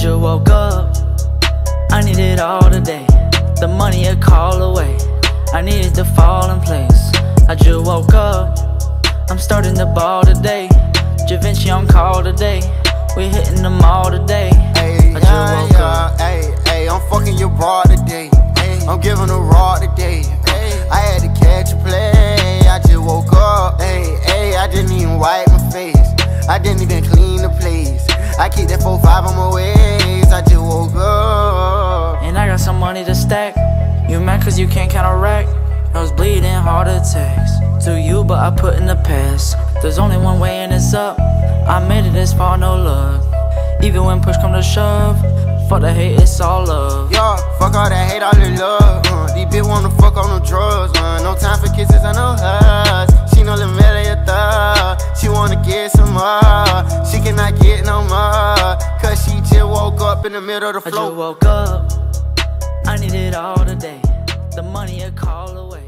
just woke up. I need it all today. The money a call away. I needed to fall in place. I just woke up. I'm starting the ball today. Javinci on call today. We hitting the mall today. Hey, I just yeah, woke yeah, up. hey, hey, I'm fucking your broad today. Hey, I'm giving a raw today. Hey, I had to catch a play. I just woke up. Hey, hey, I didn't even wipe my face. I didn't even clean the place. I keep that 4-5 on my waist. I just woke up. And I got some money to stack. You mad cause you can't count a rack? I was bleeding heart attacks. To you, but I put in the past. There's only one way and it's up. I made it this far, no love. Even when push come to shove, fuck the hate, it's all love. Yeah, fuck all that hate, all the love. Uh, these bitch wanna fuck on the drugs. Uh, no time for kisses, I know. Up in the middle of the I floor. just woke up. I need it all today. The money a call away.